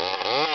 Uh-huh.